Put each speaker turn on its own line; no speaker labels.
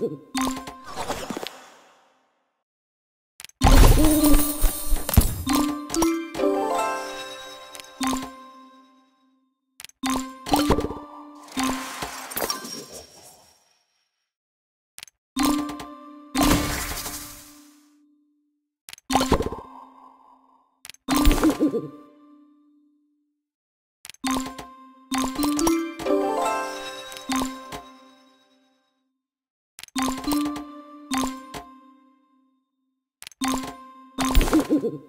Ooh. Thank you.